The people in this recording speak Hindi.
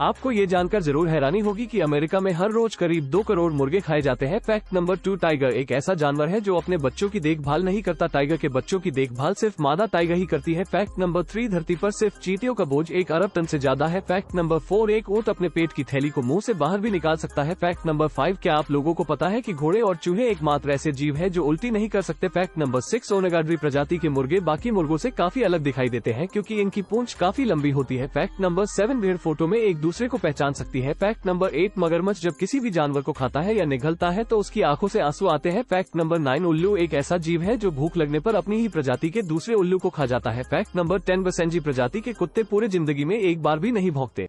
आपको ये जानकर ज़रूर हैरानी होगी कि अमेरिका में हर रोज करीब दो करोड़ मुर्गे खाए जाते हैं। Fact number two, tiger. एक ऐसा जानवर है जो अपने बच्चों की देखभाल नहीं करता। टाइगर के बच्चों की देखभाल सिर्फ़ मादा टाइगर ही करती है। फैक्ट नंबर थ्री, धरती पर सिर्फ़ चीटियों का बोझ एक अरब टन से ज़्यादा है। फैक्ट नंबर फोर, एक ऊँट अपने पेट की थैली को मुँह से बाहर भी निकाल सकता है। फैक्ट नंबर फाइव, क्या आप लोगों को पता है की घोड़े और चूहे एकमात्र ऐसे जीव है जो उल्टी नहीं कर सकते? फैक्ट नंबर सिक्स, ओनेगाड्री प्रजाति के मुर्गे बाकी मुर्गों से काफ़ी अलग दिखाई देते हैं, क्योंकि इनकी पूंछ काफ़ी लंबी होती है। फैक्ट नंबर सेवन, भेड़ फ़ोटो में एक दूसरे को पहचान सकती है। फैक्ट नंबर एट, मगरमच्छ जब किसी भी जानवर को खाता है या निगलता है तो उसकी आँखों से आँसू आते हैं। फैक्ट नंबर नाइन, उल्लू एक ऐसा जीव है जो भूख लगने पर अपनी ही प्रजाति के दूसरे उल्लू को खा जाता है। फैक्ट नंबर टेन, बसेंजी प्रजाति के कुत्ते पूरे ज़िंदगी में एक बार भी नहीं भोंकते।